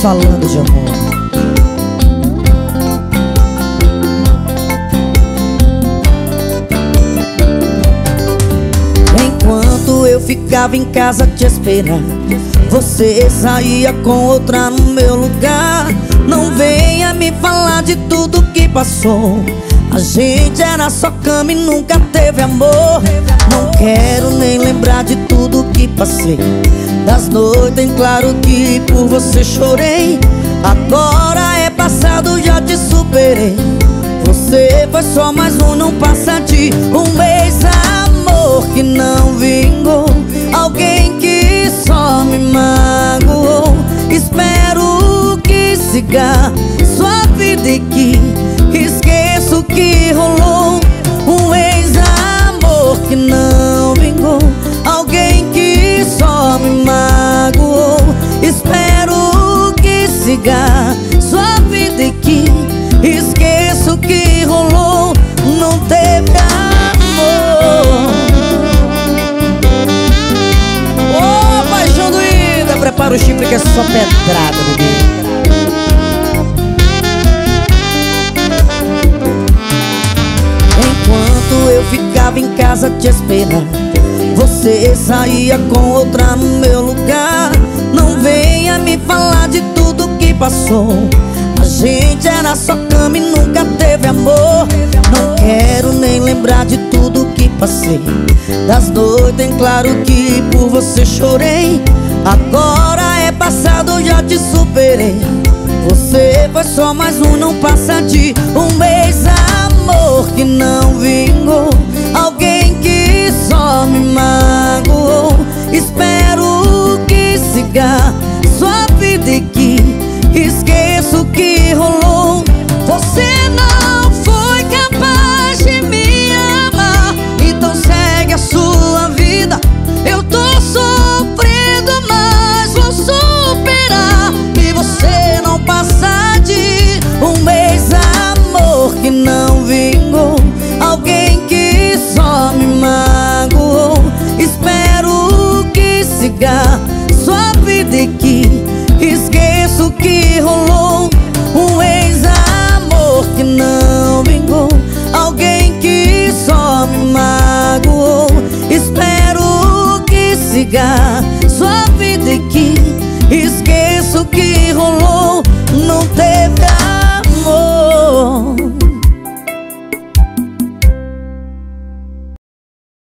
Falando de amor. Enquanto eu ficava em casa te esperando Você saía com outra no meu lugar. Não venha me falar de tudo que passou. A gente era só cama e nunca teve amor. Não quero nem lembrar de tudo que passei Das noites claro que por você chorei. Agora é passado, já te superei. Você foi só mais um, não passa de um ex-amor que não vingou Alguém que só me magoou. Espero que siga sua vida e que Esqueça o que rolou. Não teve amor. Ô, oh, paixão doída Prepara o chifre que é só pedrada, bebê eu ficava em casa te esperando Você saía com outra no meu lugar. Não venha me falar de tudo passou. A gente era só cama e nunca teve amor. Não quero nem lembrar de tudo que passei. Das noites em claro que por você chorei. Agora é passado, já te superei. Você foi só mais um, não passa de um mês. Amor que não vingou sua vida e que Esqueça o que rolou. Um ex-amor que não vingou Alguém que só me magoou. Espero que sua vida e que Esqueça o que rolou. Não teve amor